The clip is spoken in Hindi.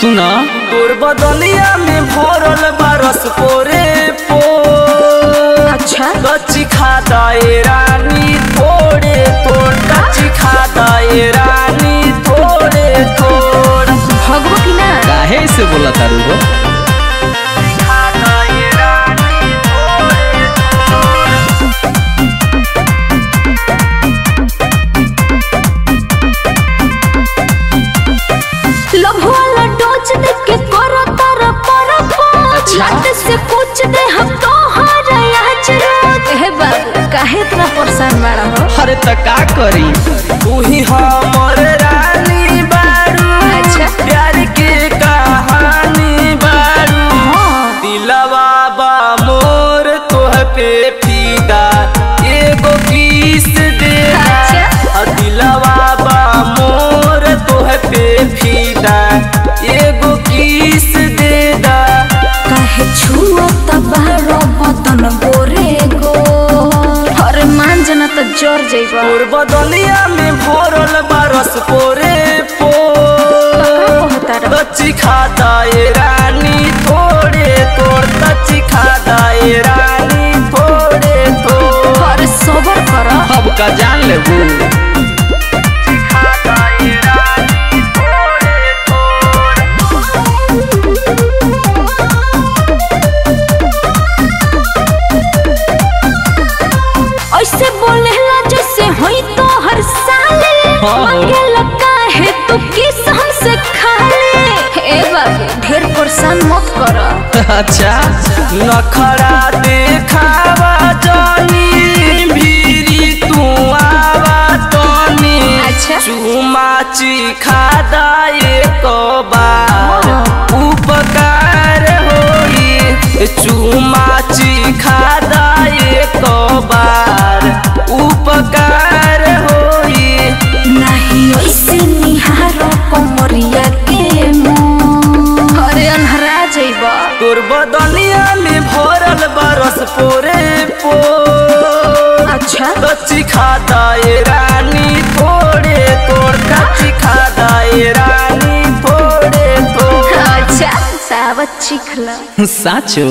सुना। तोर बदलिया में भरल बारस पोरे पो। अच्छा। कच्ची खादाए रानी थोड़े तोड़। कच्ची खादाए रानी थोड़े थोड़ भगवो की ना काहे से बोला तारू कुछ दे हम तो हर आज रोज हे बाबू काहे इतना परेशान बड़ा हो? अरे त का करी। तू ही त जर जइबा। पूर्व दलिया में भरल बारस पोरे पो। बच्ची खाता ए साले हाँ हो। काहे तू किस हमसे खाले? ए बाबू ढेर परेशान मत कर। अच्छा। नखरा देखावा जानी भीरी तू आवा तनी अच्छा। चुमाची खादा एक बार उपकार होई एक बार। उपकार होई नाही ऐसे कमरिया के अरे अनहरा जइबा तोर बदनिया में भरल बरस पोरे पो अच्छा। कच्ची खाता ए रानी थोड़े तोड़ कच्ची खाता ए रानी थोड़े तोड़ अच्छा सावत चिखला साचो।